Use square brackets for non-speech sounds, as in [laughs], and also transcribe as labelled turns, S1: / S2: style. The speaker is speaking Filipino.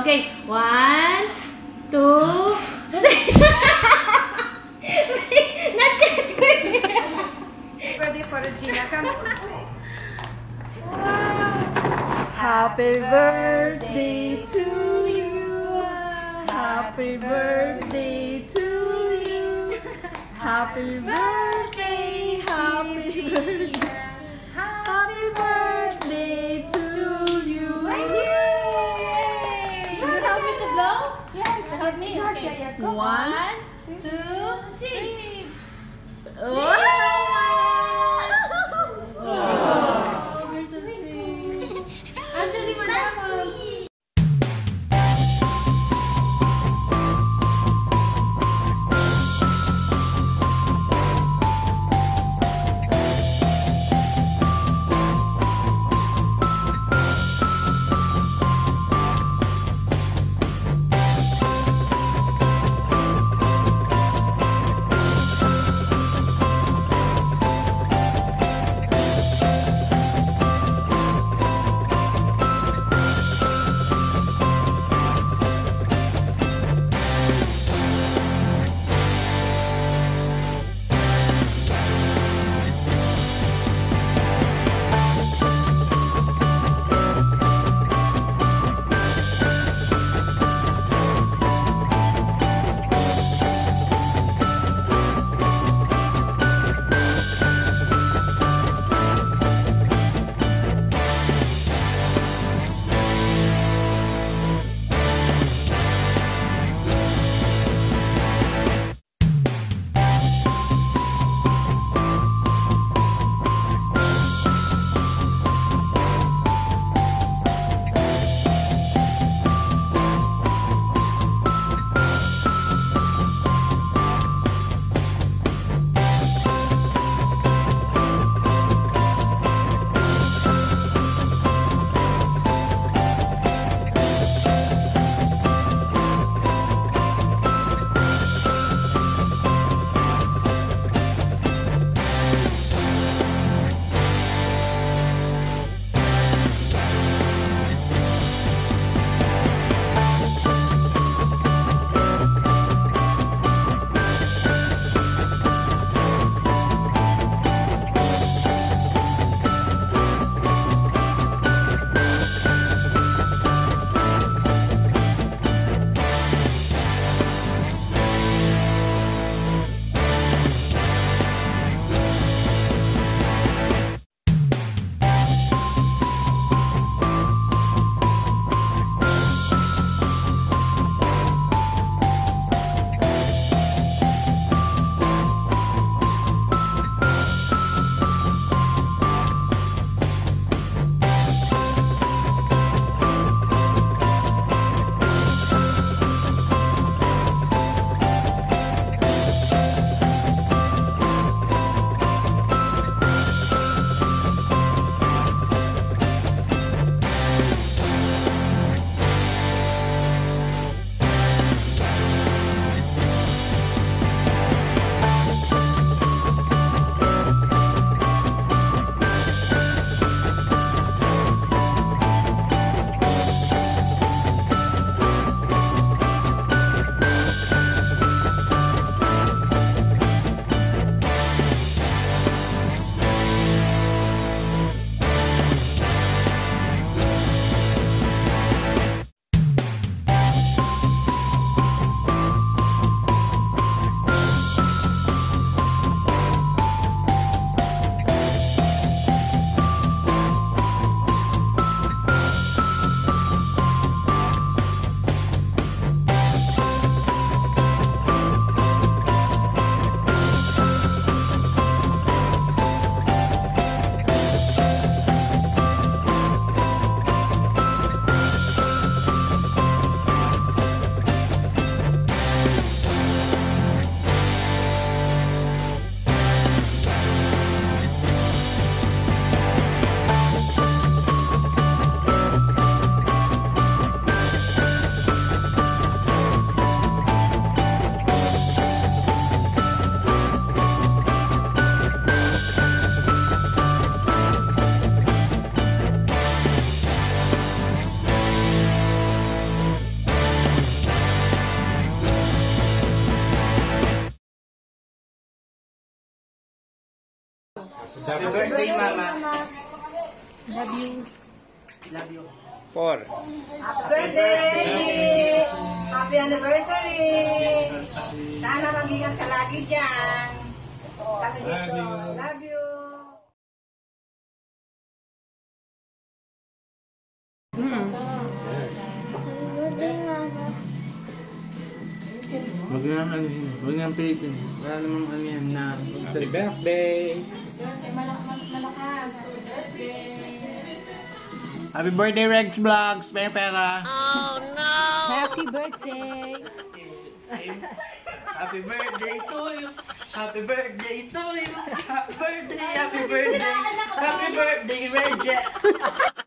S1: Okay, one, two, three. [laughs] Not yet.
S2: Ready for Regina. Come on.
S3: Happy birthday to you. Happy birthday to you. Happy birthday, happy birthday. Happy birthday to you.
S1: You help me to blow? Yeah, help me. Okay.
S3: One.
S1: Two, three.
S3: Oh,
S4: Happy birthday, Mama.
S1: Love you.
S4: Love you.
S5: Four.
S2: birthday! Happy anniversary! Sana mag-ingat ka lagi dyan. Kami dito. Love you.
S4: Huwag nga ano yun. Huwag nga pilitin. Wala namang ano yan na.
S5: Happy birthday.
S4: Happy birthday, Rex Vlogs! May pera!
S1: Happy birthday.
S4: Happy birthday to you! Happy birthday to you! Happy birthday! Happy birthday! Happy birthday, Reggie!